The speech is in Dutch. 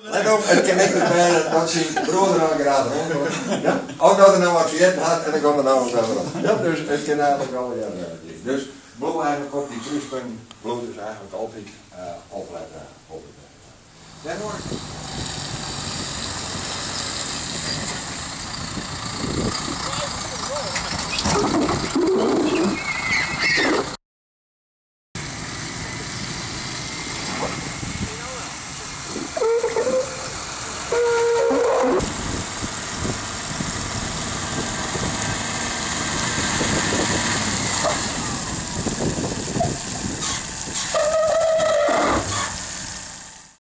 Let op, het kan ik het dat zijn broer aan graden Ja? Ook dat er nou wat vergeten had en dan komt er nou wat over. Ja, dus het kan eigenlijk wel ja, Dus bloed eigenlijk op die kruispunt, bloed is eigenlijk altijd uh, opletten. opletten. Ja, hoor.